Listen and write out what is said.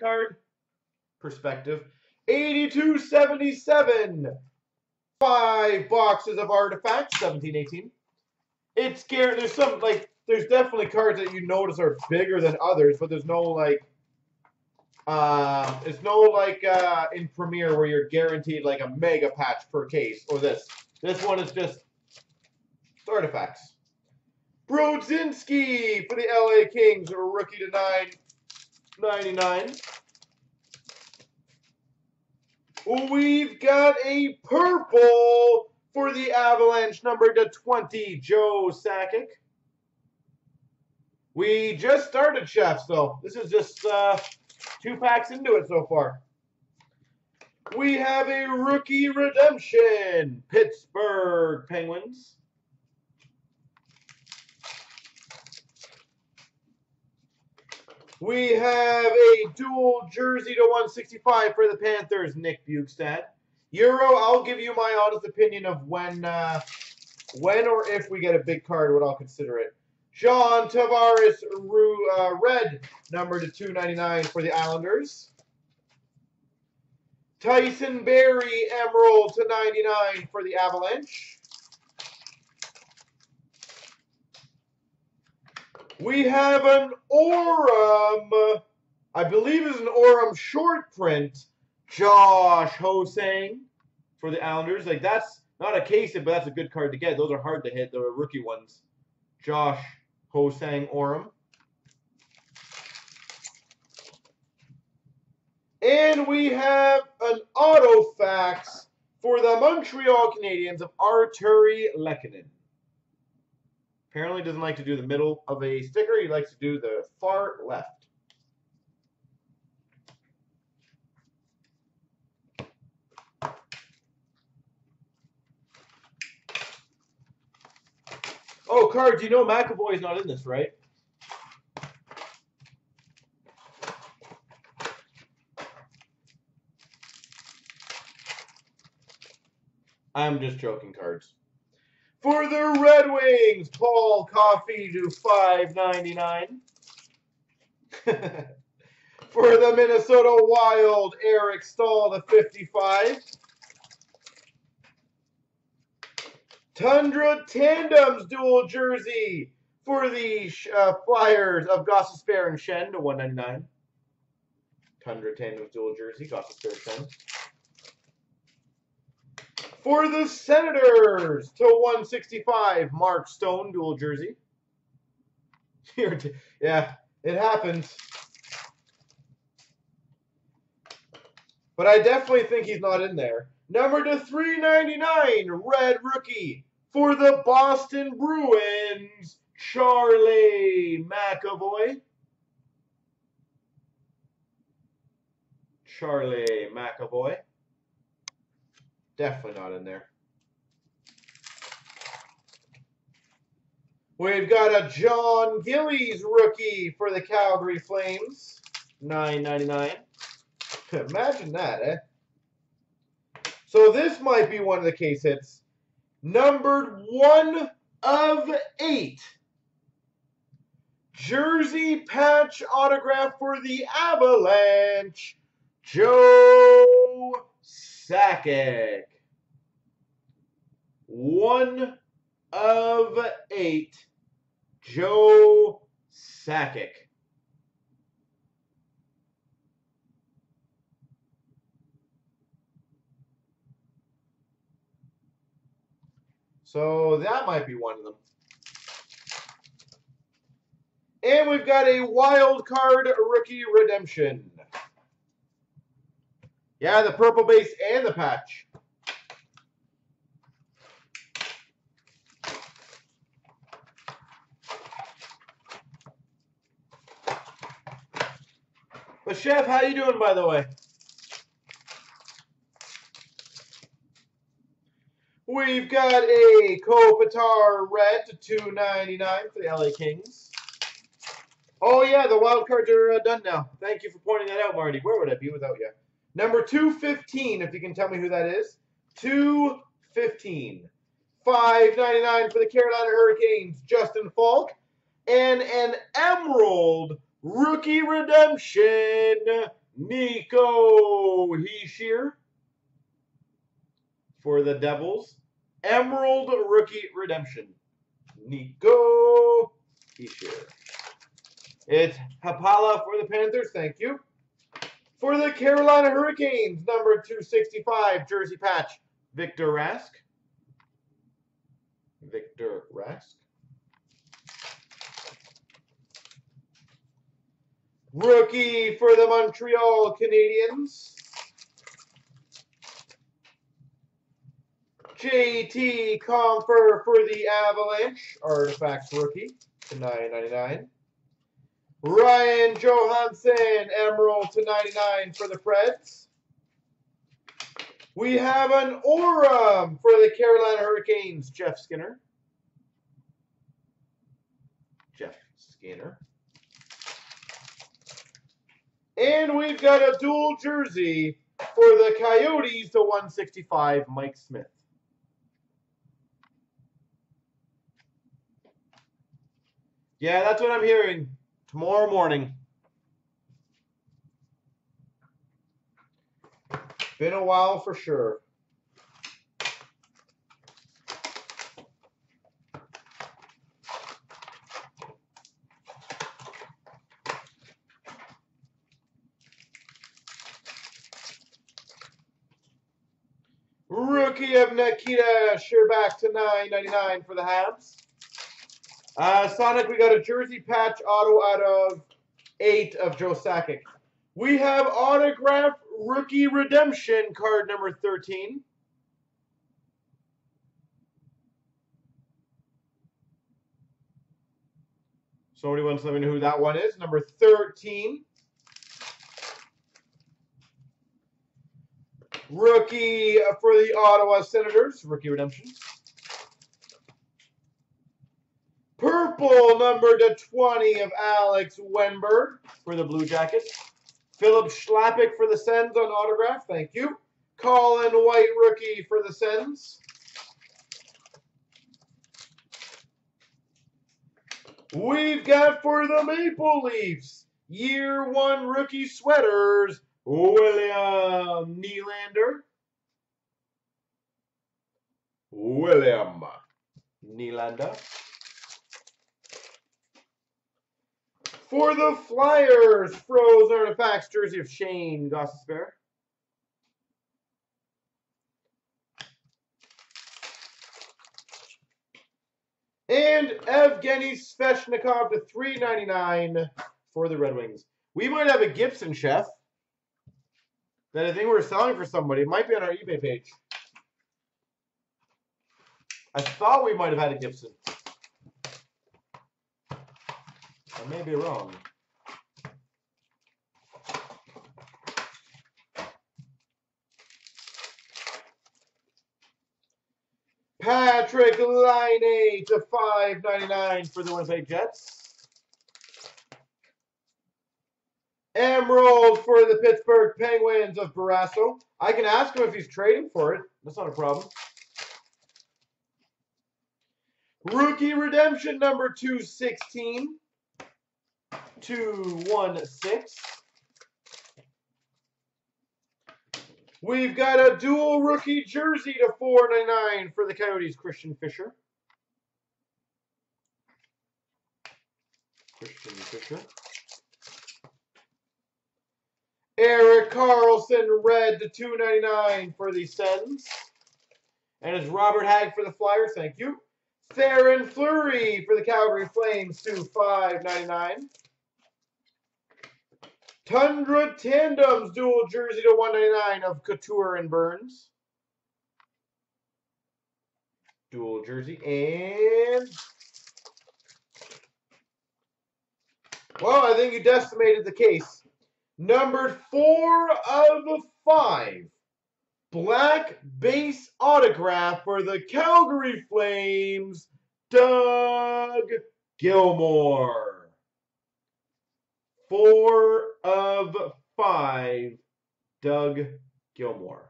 card. Perspective. 8277. Five boxes of artifacts, 1718. It's scary. There's some, like, there's definitely cards that you notice are bigger than others, but there's no, like, uh, it's no, like, uh, in Premier where you're guaranteed, like, a mega patch per case, or this. This one is just artifacts. Brodzinski for the LA Kings, rookie to 999. We've got a purple for the Avalanche, number to 20, Joe Sakic. We just started, Chefs, though. This is just uh, two packs into it so far. We have a rookie redemption, Pittsburgh Penguins. We have a dual jersey to 165 for the Panthers, Nick Bjugstad. Euro, I'll give you my honest opinion of when, uh, when or if we get a big card, what I'll consider it. John Tavares, uh, red, number to 299 for the Islanders. Tyson Barrie, emerald to 99 for the Avalanche. We have an Aurum, I believe is an Aurum short print, Josh Ho-Sang for the Islanders. Like, that's not a case but that's a good card to get. Those are hard to hit. They're rookie ones. Josh Ho-Sang Aurum. And we have an Auto-Facts for the Montreal Canadiens of Artturi Lehkonen. Apparently doesn't like to do the middle of a sticker. He likes to do the far left. Oh, cards, you know McAvoy is not in this, right? I'm just joking, cards. For the Red Wings, Paul Coffey to 5.99. For the Minnesota Wild, Eric Staal to 55. Tundra Tandems dual jersey for the uh, Flyers of Gostisbehere and Schenn to 199. Tundra Tandems dual jersey, Gostisbehere Schenn. For the Senators to 165, Mark Stone dual jersey. yeah, it happens. But I definitely think he's not in there. Number to 399, red rookie for the Boston Bruins, Charlie McAvoy. Charlie McAvoy. Definitely not in there. We've got a Jon Gillies rookie for the Calgary Flames. Nine ninety nine. Imagine that, eh? So this might be one of the case hits. Numbered one of eight. Jersey patch autograph for the Avalanche. Joe Sakic one of eight, Joe Sakic. So that might be one of them. And we've got a wild card rookie redemption. Yeah, the purple base and the patch. But Chef, how you doing, by the way? We've got a Kopitar red to 299 for the LA Kings. Oh yeah, the wild cards are uh, done now. Thank you for pointing that out, Marty. Where would I be without you? Number 215, if you can tell me who that is. 215. 599 for the Carolina Hurricanes, Justin Faulk. And an Emerald Rookie Redemption, Nico Hischier for the Devils. Emerald Rookie Redemption. Nico Hischier. It's Haapala for the Panthers. Thank you. For the Carolina Hurricanes, number 265, jersey patch, Victor Rask. Victor Rask. Rookie for the Montreal Canadiens. JT Compher for the Avalanche. Artifacts rookie to 9.99. Ryan Johansen, Emerald to 99 for the Preds. We have an Aurum for the Carolina Hurricanes, Jeff Skinner. Jeff Skinner. And we've got a dual jersey for the Coyotes to 165, Mike Smith. Yeah, that's what I'm hearing tomorrow morning. Been a while for sure. Rookie of Nikita Scherbak to 9.99 for the Habs. Uh, Sonic, we got a jersey patch auto out of 8 of Joe Sakic. We have autograph rookie redemption card number 13. Somebody wants to let me know who that one is. Number 13. Rookie for the Ottawa Senators, rookie redemption. Purple number to 20 of Alex Wennberg for the Blue Jackets. Filip Chlapik for the Sens on autograph. Thank you. Colin White rookie for the Sens. We've got for the Maple Leafs, year one rookie sweaters, William Nylander. William Nylander. For the Flyers, Froze Artifacts, jersey of Shane Gostisbehere. And Evgeny Svechnikov to 3.99 for the Red Wings. We might have a Gibson chef that I think we're selling for somebody. It might be on our eBay page. I thought we might have had a Gibson. I may be wrong. Patrick Laine to 5.99 for the Winnipeg Jets. Emerald for the Pittsburgh Penguins of Barrasso. I can ask him if he's trading for it. That's not a problem. Rookie redemption number 216. 216. We've got a dual rookie jersey to 499 for the Coyotes, Christian Fischer. Christian Fischer. Karlsson, red to 299 for the Sens. And it's Robert Hagg for the Flyers. Thank you. Theoren Fleury for the Calgary Flames to 599. Tundra Tandems dual jersey to 199 of Couture and Burns. Dual jersey. And... Well, I think you decimated the case. Numbered 4 of 5. Black base autograph for the Calgary Flames, Doug Gilmour. four of five, Doug Gilmour.